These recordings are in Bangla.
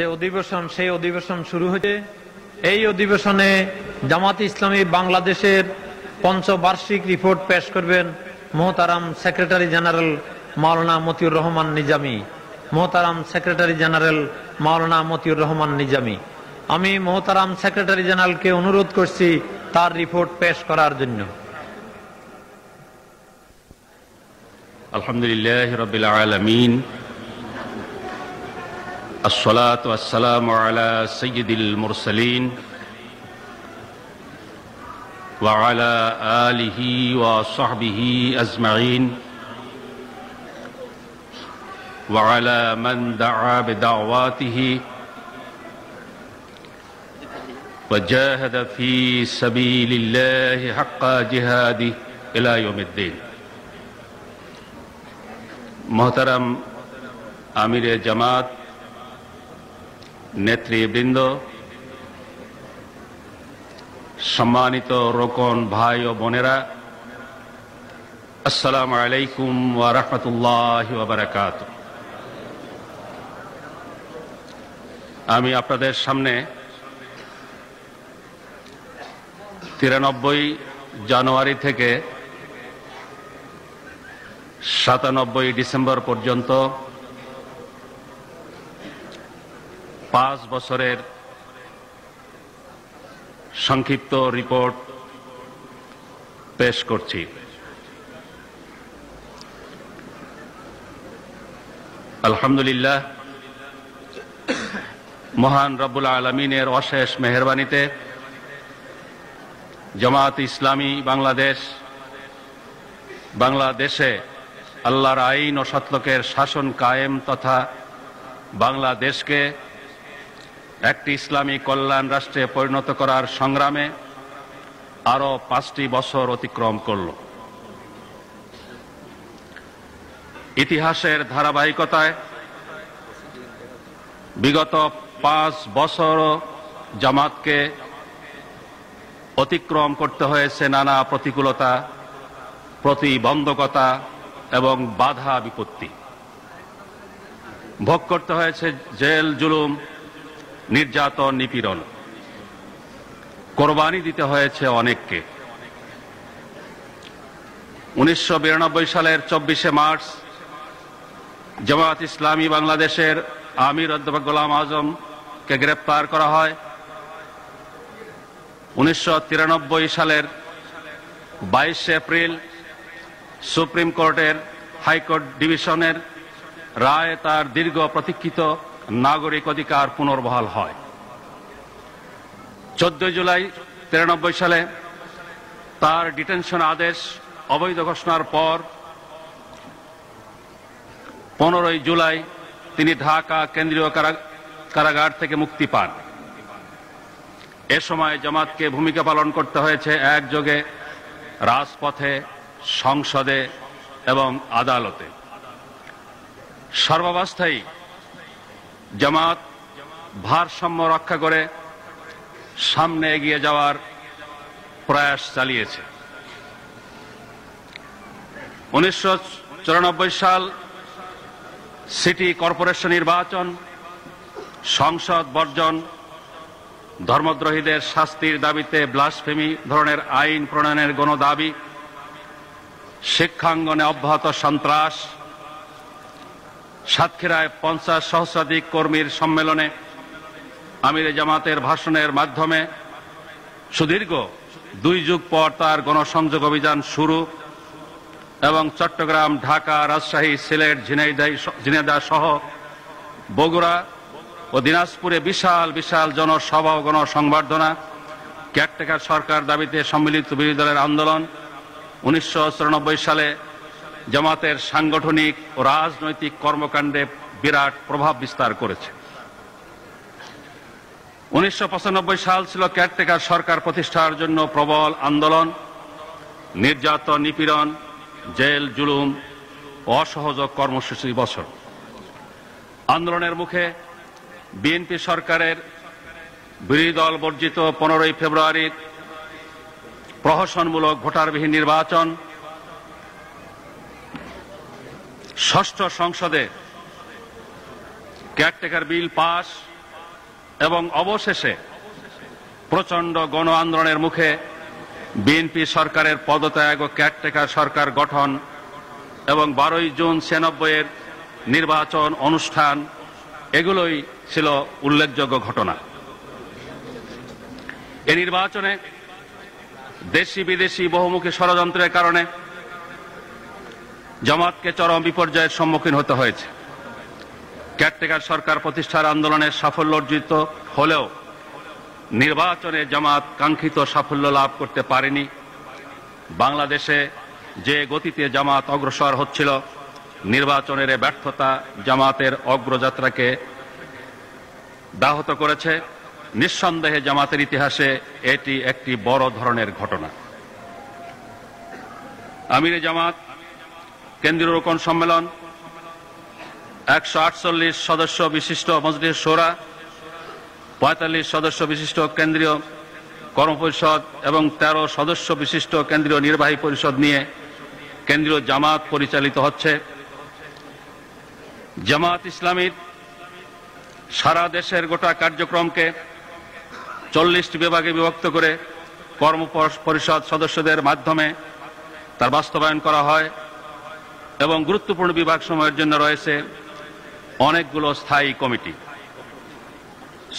যে অধিবেশন, সেই অধিবেশন শুরু হয়েছে। এই অধিবেশনে জামাত ইসলামী বাংলাদেশের পঞ্চবার্ষিক রিপোর্ট পেশ করবেন মোহতারাম সেক্রেটারি জেনারেল মাওলানা মতিউর রহমান নিজামী। মোহতারাম সেক্রেটারি জেনারেল মাওলানা মতিউর রহমান নিজামী। আমি মোহতারাম সেক্রেটারি জেনারেলকে অনুরোধ করছি তার রিপোর্ট পেশ করার জন্য। আলহামদুলিল্লাহ রবিল الصلاة والسلام على سيد المرسلين وعلى آله وصحبه أجمعين وعلى من دعا بدعواته وجاهد في سبيل الله حق جهاده إلى يوم الدين. محترم امیر جماعت নেতৃবৃন্দ, সম্মানিত রোকন ভাই ও বোনেরা, আসসালামু আলাইকুম ওয়া রাহমাতুল্লাহ ওয়া বারাকাতুহু। আমি আপনাদের সামনে তিরানব্বই জানুয়ারি থেকে সাতানব্বই ডিসেম্বর পর্যন্ত পাঁচ বছরের সংক্ষিপ্ত রিপোর্ট পেশ করছি। আলহামদুলিল্লাহ, মহান রব্বুল আলমিনের অশেষ মেহরবানিতে জামাত ইসলামী বাংলাদেশ বাংলাদেশে আল্লাহর আইন ও সৎলোকের শাসন কায়েম তথা বাংলাদেশকে একটি ইসলামী কল্যাণ রাষ্ট্রে পরিণত করার সংগ্রামে আরও পাঁচটি বছর অতিক্রম করল। ইতিহাসের ধারাবাহিকতায় বিগত পাঁচ বছর জামাতকে অতিক্রম করতে হয়েছে নানা প্রতিকূলতা, প্রতিবন্ধকতা এবং বাধা বিপত্তি। ভোগ করতে হয়েছে জেল, জুলুম নির্যাতন, নিপীড়ন। কোরবানি দিতে হয়েছে অনেককে। উনিশশো বিরানব্বই সালের চব্বিশে মার্চ জামাত ইসলামী বাংলাদেশের আমির অধ্যাপক গোলাম আজমকে গ্রেপ্তার করা হয়। উনিশশো তিরানব্বই সালের বাইশে এপ্রিল সুপ্রিম কোর্টের হাইকোর্ট ডিভিশনের রায় তার দীর্ঘ প্রতীক্ষিত নাগরিক অধিকার পুনর্বহাল হয়। চোদ্দই জুলাই তিরানব্বই সালে তার ডিটেনশন আদেশ, অবৈধ ঘোষণার পর পনেরোই জুলাই তিনি ঢাকা কেন্দ্রীয় কারাগার থেকে মুক্তি পান। এ সময় জামাতকে ভূমিকা পালন করতে হয়েছে একযোগে রাজপথে, সংসদে এবং আদালতে। সর্বাবস্থায় জামাত ভারসাম্য রক্ষা করে সামনে এগিয়ে যাওয়ার প্রয়াস চালিয়েছে। উনিশশো চুরানব্বই সাল সিটি কর্পোরেশন নির্বাচন, সংসদ বর্জন, ধর্মদ্রোহীদের শাস্তির দাবিতে ব্লাসফেমি ধরনের আইন প্রণয়নের গণদাবি শিক্ষাঙ্গনে অব্যাহত সন্ত্রাস সাতক্ষীরায় পঞ্চাশ সহস্রাধিক কর্মীর সম্মেলনে আমির জামাতের ভাষণের মাধ্যমে সুদীর্ঘ দুই যুগ পর তার গণসংযোগ অভিযান শুরু এবং চট্টগ্রাম, ঢাকা, রাজশাহী, সিলেট, ঝিনাইদা সহ বগুড়া ও দিনাজপুরে বিশাল বিশাল জনসভা ও গণসংবর্ধনা। কেয়ারটেকার সরকার দাবিতে সম্মিলিত বিরোধী দলের আন্দোলন উনিশশো চুরানব্বই সালে জামাতের সাংগঠনিক ও রাজনৈতিক কর্মকাণ্ডে বিরাট প্রভাব বিস্তার করেছে। উনিশশো পঁচানব্বই সাল ছিল ক্যারটেকার সরকার প্রতিষ্ঠার জন্য প্রবল আন্দোলন, নির্যাতন, নিপীড়ন, জেল, জুলুম অসহযোগ কর্মসূচি বছর। আন্দোলনের মুখে বিএনপি সরকারের বিরোধী দল বর্জিত পনেরোই ফেব্রুয়ারির প্রহসনমূলক ভোটারবিহীন নির্বাচন ষষ্ঠ সংসদে কেয়ারটেকার বিল পাস এবং অবশেষে প্রচণ্ড গণ আন্দোলনের মুখে বিএনপি সরকারের পদত্যাগ ও ক্যাটটেকার সরকার গঠন এবং বারোই জুন ছিয়ানব্বইয়ের নির্বাচন অনুষ্ঠান, এগুলোই ছিল উল্লেখযোগ্য ঘটনা। এ নির্বাচনে দেশি বিদেশি বহুমুখী ষড়যন্ত্রের কারণে জামাতকে চরম বিপর্যয়ের সম্মুখীন হতে হয়েছে। ক্যাটটেকার সরকার প্রতিষ্ঠার আন্দোলনের সাফল্য অর্জিত হলেও নির্বাচনে জামাত কাঙ্ক্ষিত সাফল্য লাভ করতে পারেনি। বাংলাদেশে যে গতিতে জামাত অগ্রসর হচ্ছিল, নির্বাচনের ব্যর্থতা জামাতের অগ্রযাত্রাকে ব্যাহত করেছে। নিঃসন্দেহে জামাতের ইতিহাসে এটি একটি বড় ধরনের ঘটনা। আমিরে জামাত কেন্দ্রীয় রোকন সম্মেলন, একশো আটচল্লিশ সদস্য বিশিষ্ট মজলিস সোরা, পঁয়তাল্লিশ সদস্য বিশিষ্ট কেন্দ্রীয় কর্মপরিষদ এবং তেরো সদস্য বিশিষ্ট কেন্দ্রীয় নির্বাহী পরিষদ নিয়ে কেন্দ্রীয় জামাত পরিচালিত হচ্ছে। জামাত ইসলামীর সারা দেশের গোটা কার্যক্রমকে চল্লিশটি বিভাগে বিভক্ত করে কর্ম পরিষদ সদস্যদের মাধ্যমে তার বাস্তবায়ন করা হয়। এবং গুরুত্বপূর্ণ বিভাগ সময়ের জন্য রয়েছে অনেকগুলো স্থায়ী কমিটি।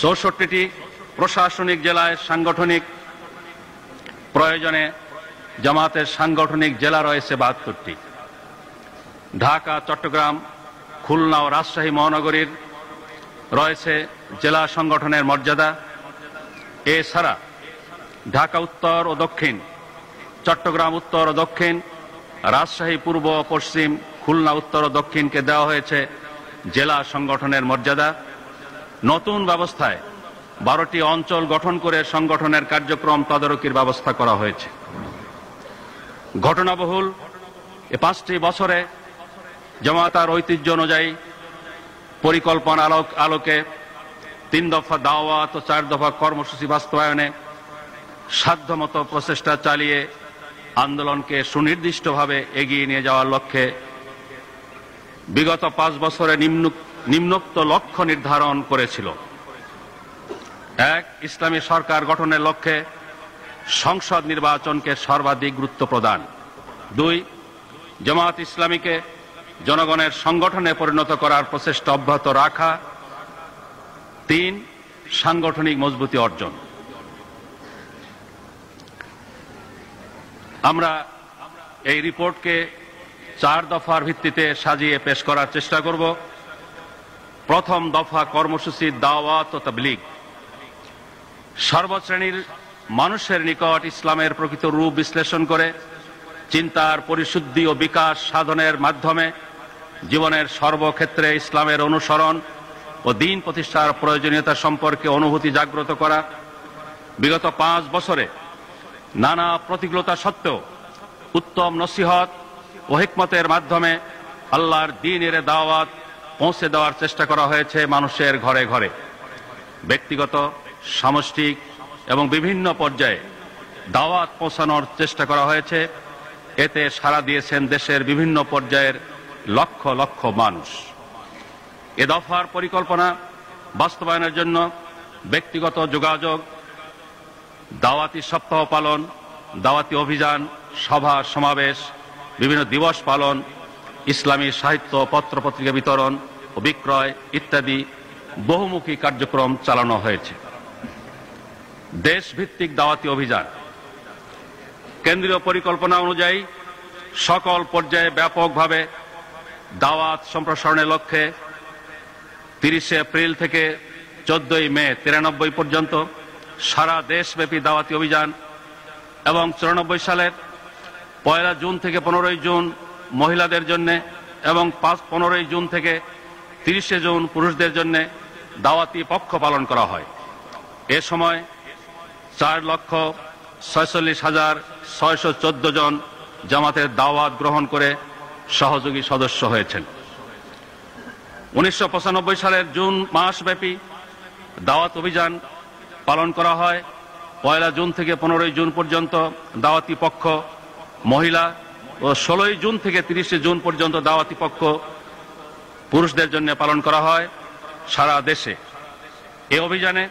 চৌষট্টিটি প্রশাসনিক জেলায় সাংগঠনিক প্রয়োজনে জামাতের সাংগঠনিক জেলা রয়েছে বাহাত্তরটি। ঢাকা, চট্টগ্রাম, খুলনা ও রাজশাহী মহানগরীর রয়েছে জেলা সংগঠনের মর্যাদা। এছাড়া ঢাকা উত্তর ও দক্ষিণ, চট্টগ্রাম উত্তর ও দক্ষিণ রাজশাহী পূর্ব পশ্চিম, খুলনা, উত্তর ও দক্ষিণকে দেওয়া হয়েছে জেলা সংগঠনের মর্যাদা। নতুন ব্যবস্থায় বারোটি অঞ্চল গঠন করে সংগঠনের কার্যক্রম তদারকির ব্যবস্থা করা হয়েছে। ঘটনাবহুল এ পাঁচটি বছরে জমাতার ঐতিহ্য অনুযায়ী পরিকল্পনা আলোক আলোকে তিন দফা দাওয়াত ও চার দফা কর্মসূচি বাস্তবায়নে সাধ্যমতো প্রচেষ্টা চালিয়ে আন্দোলনকে সুনির্দিষ্টভাবে এগিয়ে নিয়ে যাওয়ার লক্ষ্যে বিগত পাঁচ বছরে নিম্ন নিম্নোক্ত লক্ষ্য নির্ধারণ করেছিল। এক, ইসলামী সরকার গঠনের লক্ষ্যে সংসদ নির্বাচনকে সর্বাধিক গুরুত্ব প্রদান। দুই, জামাত ইসলামীকে জনগণের সংগঠনে পরিণত করার প্রচেষ্টা অব্যাহত রাখা। তিন, সাংগঠনিক মজবুতি অর্জন। আমরা এই রিপোর্টকে চার দফার ভিত্তিতে সাজিয়ে পেশ করার চেষ্টা করব। প্রথম দফা কর্মসূচি দাওয়াত ও তাবলিগ। সর্বশ্রেণীর মানুষের নিকট ইসলামের প্রকৃত রূপ বিশ্লেষণ করে চিন্তার পরিশুদ্ধি ও বিকাশ সাধনের মাধ্যমে জীবনের সর্বক্ষেত্রে ইসলামের অনুসরণ ও দিন প্রতিষ্ঠার প্রয়োজনীয়তা সম্পর্কে অনুভূতি জাগ্রত করা। বিগত পাঁচ বছরে নানা প্রতিকূলতা সত্ত্বেও উত্তম নসিহত ও হিকমতের মাধ্যমে আল্লাহর দিনের দাওয়াত পৌঁছে দেওয়ার চেষ্টা করা হয়েছে মানুষের ঘরে ঘরে। ব্যক্তিগত, সামষ্টিক এবং বিভিন্ন পর্যায়ে দাওয়াত পৌঁছানোর চেষ্টা করা হয়েছে। এতে সাড়া দিয়েছেন দেশের বিভিন্ন পর্যায়ের লক্ষ লক্ষ মানুষ। এ দফার পরিকল্পনা বাস্তবায়নের জন্য ব্যক্তিগত যোগাযোগ দাওয়াতি সপ্তাহ পালন, দাওয়াতি অভিযান, সভা, সমাবেশ, বিভিন্ন দিবস পালন, ইসলামী সাহিত্য, পত্রপত্রিকা বিতরণ ও বিক্রয় ইত্যাদি বহুমুখী কার্যক্রম চালানো হয়েছে। দেশভিত্তিক দাওয়াতি অভিযান। কেন্দ্রীয় পরিকল্পনা অনুযায়ী সকল পর্যায়ে ব্যাপকভাবে দাওয়াত সম্প্রসারণের লক্ষ্যে তিরিশে এপ্রিল থেকে চোদ্দই মে তিরানব্বই পর্যন্ত সারা দেশব্যাপী দাওয়াতি অভিযান এবং চুরানব্বই সালের পয়লা জুন থেকে পনেরোই জুন মহিলাদের জন্য এবং পাঁচ পনেরোই জুন থেকে তিরিশে জুন পুরুষদের জন্য দাওয়াতি পক্ষ পালন করা হয়। এ সময় চার লক্ষ ছয়চল্লিশ হাজার ছয়শো চোদ্দ জন জামাতের দাওয়াত গ্রহণ করে সহযোগী সদস্য হয়েছেন। উনিশশো পঁচানব্বই সালের জুন মাসব্যাপী দাওয়াত অভিযান পালন করা হয়। পয়লা জুন থেকে পনেরোই জুন পর্যন্ত দাওয়াতি পক্ষ মহিলা ও ষোলোই জুন থেকে তিরিশে জুন পর্যন্ত দাওয়াতি পক্ষ পুরুষদের জন্য পালন করা হয় সারা দেশে। এ অভিযানে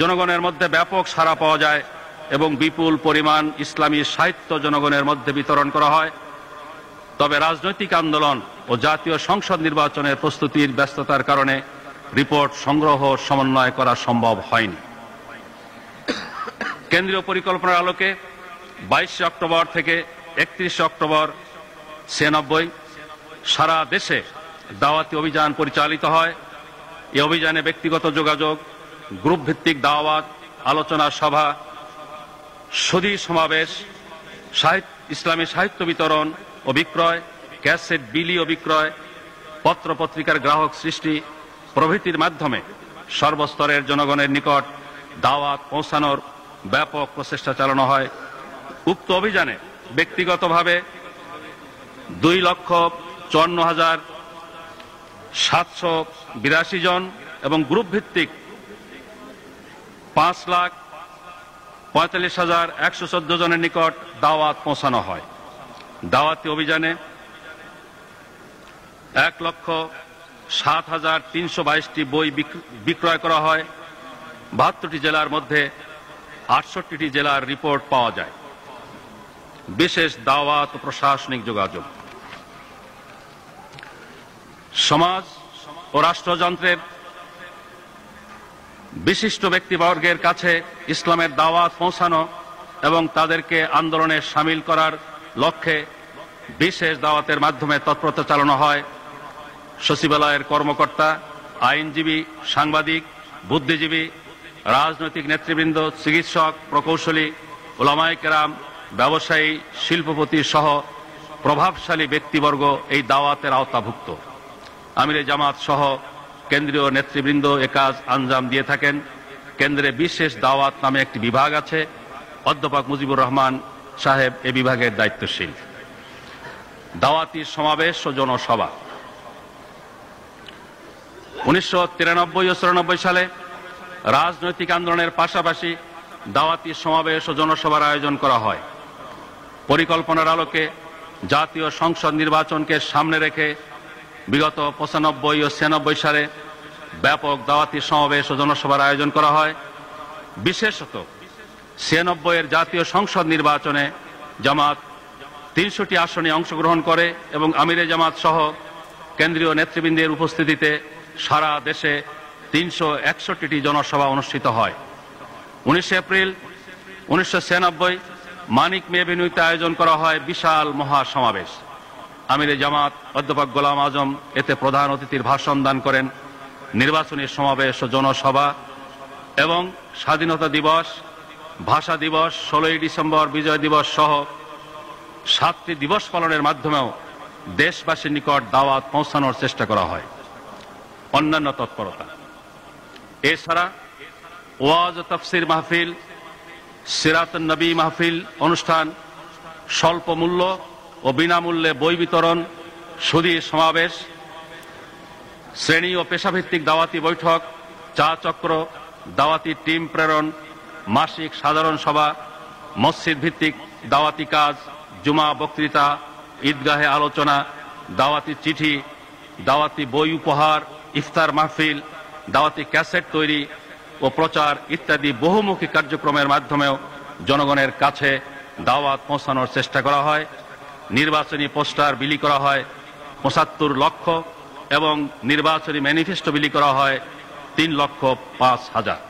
জনগণের মধ্যে ব্যাপক সাড়া পাওয়া যায় এবং বিপুল পরিমাণ ইসলামী সাহিত্য জনগণের মধ্যে বিতরণ করা হয়। তবে রাজনৈতিক আন্দোলন ও জাতীয় সংসদ নির্বাচনের প্রস্তুতির ব্যস্ততার কারণে রিপোর্ট সংগ্রহ সমন্বয় করা সম্ভব হয়নি। কেন্দ্রীয় পরিকল্পনার আলোকে বাইশে অক্টোবর থেকে একত্রিশে অক্টোবর ছিয়ানব্বই সারা দেশে দাওয়াতি অভিযান পরিচালিত হয়। এই অভিযানে ব্যক্তিগত যোগাযোগ গ্রুপ ভিত্তিক দাওয়াত, আলোচনা সভা, সদী সমাবেশ সাহিত্য ইসলামী সাহিত্য বিতরণ ও বিক্রয়, ক্যাসেট বিলি ও বিক্রয় পত্র পত্রিকার গ্রাহক সৃষ্টি প্রভৃতির মাধ্যমে সর্বস্তরের জনগণের নিকট দাওয়াত পৌঁছানোর ব্যাপক প্রচেষ্টা চালানো হয়। উক্ত অভিযানে ব্যক্তিগতভাবে দুই লক্ষ চুয়ান্ন হাজার সাতশো বিরাশি জন এবং গ্রুপ ভিত্তিক পাঁচ লাখ পঁয়তাল্লিশ হাজার একশো চোদ্দ জনের নিকট দাওয়াত পৌঁছানো হয়। দাওয়াতি অভিযানে এক লক্ষ সাত হাজার তিনশো বাইশটি বই বিক- বিক্রয় করা হয়। বাহাত্তরটি জেলার মধ্যে আটষট্টিটি জেলার রিপোর্ট পাওয়া যায়। বিশেষ দাওয়াত প্রশাসনিক যোগাযোগ। সমাজ ও রাষ্ট্রযন্ত্রের বিশিষ্ট ব্যক্তিবর্গের কাছে ইসলামের দাওয়াত পৌঁছানো এবং তাদেরকে আন্দোলনে সামিল করার লক্ষ্যে বিশেষ দাওয়াতের মাধ্যমে তৎপরতা চালানো হয়। সচিবালয়ের কর্মকর্তা, আইনজীবী, সাংবাদিক, বুদ্ধিজীবী রাজনৈতিক নেতৃবৃন্দ, চিকিৎসক, প্রকৌশলী ওলামাই কেরাম, ব্যবসায়ী, শিল্পপতি সহ প্রভাবশালী ব্যক্তিবর্গ এই দাওয়াতের আওতাভুক্ত। আমিরে জামাত সহ কেন্দ্রীয় নেতৃবৃন্দ এ কাজ আঞ্জাম দিয়ে থাকেন। কেন্দ্রে বিশেষ দাওয়াত নামে একটি বিভাগ আছে। অধ্যাপক মুজিবুর রহমান সাহেব এ বিভাগের দায়িত্বশীল। দাওয়াতি সমাবেশ ও জনসভা। উনিশশো তিরানব্বই ও চুরানব্বই সালে রাজনৈতিক আন্দোলনের পাশাপাশি দাওয়াতি সমাবেশ ও জনসভার আয়োজন করা হয়। পরিকল্পনার আলোকে জাতীয় সংসদ নির্বাচনকে সামনে রেখে বিগত পঁচানব্বই ও ছিয়ানব্বই সালে ব্যাপক দাওয়াতি সমাবেশ ও জনসভার আয়োজন করা হয়। বিশেষত ছিয়ানব্বই এর জাতীয় সংসদ নির্বাচনে জামাত তিনশোটি আসনে অংশগ্রহণ করে এবং আমিরে জামাত সহ কেন্দ্রীয় নেতৃবৃন্দের উপস্থিতিতে সারা দেশে তিনশো জনসভা অনুষ্ঠিত হয়। উনিশে এপ্রিল উনিশশো ছিয়ানব্বই মানিক মেভিনিউতে আয়োজন করা হয় বিশাল মহাসমাবেশ। আমিরে জামাত অধ্যাপক গোলাম আজম এতে প্রধান অতিথির ভাষণ দান করেন। নির্বাচনী সমাবেশ ও জনসভা এবং স্বাধীনতা দিবস, ভাষা দিবস, ষোলোই ডিসেম্বর, বিজয় দিবস সহ সাতটি দিবস পালনের মাধ্যমেও দেশবাসীর নিকট দাওয়াত পৌঁছানোর চেষ্টা করা হয়। অন্যান্য তৎপরতা। এছাড়া ওয়াজ তফসির মাহফিল, সিরাত নবী মাহফিল অনুষ্ঠান স্বল্প মূল্য ও বিনামূল্যে বই বিতরণ সুদী সমাবেশ, শ্রেণি ও পেশাভিত্তিক দাওয়াতি বৈঠক, চা চক্র, দাওয়াতি টিম প্রেরণ, মাসিক সাধারণ সভা, মসজিদ ভিত্তিক দাওয়াতি কাজ, জুমা, বক্তৃতা, ঈদগাহে আলোচনা, দাওয়াতি চিঠি, দাওয়াতি বই উপহার, ইফতার মাহফিল দাওয়াতি ক্যাসেট তৈরি ও প্রচার ইত্যাদি বহুমুখী কার্যক্রমের মাধ্যমেও জনগণের কাছে দাওয়াত পৌঁছানোর চেষ্টা করা হয়। নির্বাচনী পোস্টার বিলি করা হয়, পঁচাত্তর লক্ষ এবং নির্বাচনী ম্যানিফেস্টো বিলি করা হয় তিন লক্ষ পাঁচ হাজার।